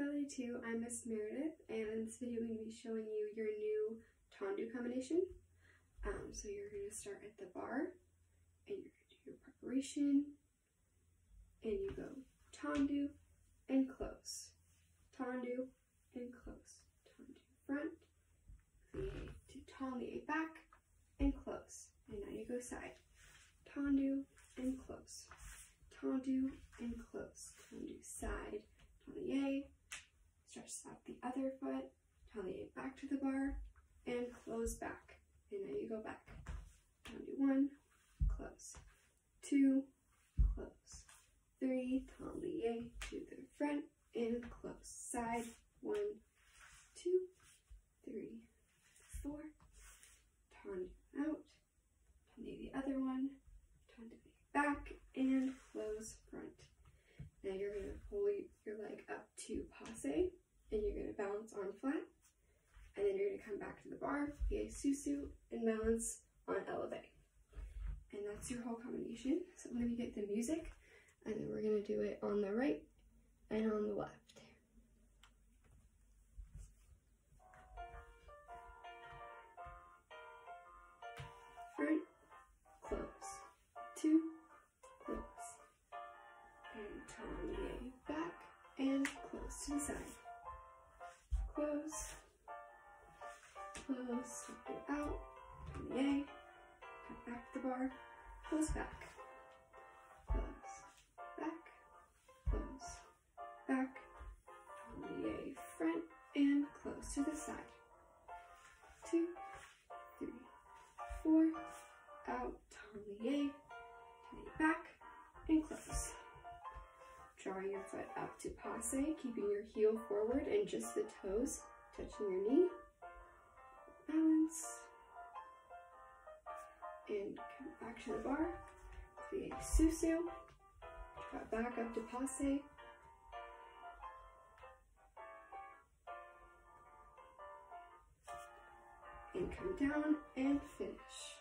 Ballet 2. I'm Miss Meredith, and in this video I'm going to be showing you your new tendu combination. Um, so you're going to start at the barre, and you're going to do your preparation, and you go tendu and close, tendu and close, tendu front, plie to tendu back, and close. And now you go side, tendu and close, tendu and close, tendu side, tablier, out the other foot, tablier back to the barre, and close back. And now you go back. Tendu one, close, two, close, three, tablier to the front, and close, side, one, two, three, four, tendu out, tendu the other one, tendu back, and close front. Now you're going to pull your leg up to passe and you're going to balance on flat. And then you're going to come back to the barre, plie sous-sus, and balance on elevate. And that's your whole combination. So I'm going to get the music and then we're going to do it on the right and on the left. Front, close, two, close, and tummy back and close to the side. Close, close, out, yay, cut back the barre, close back, close, back, close, back, yay, front, and close to the side. Two, three, four, out, yay, back, and close. Drawing your foot up to passe, keeping your heel forward and just the toes touching your knee. Balance. And come back to the barre. Plie sous-sus. Back up to passe. And come down and finish.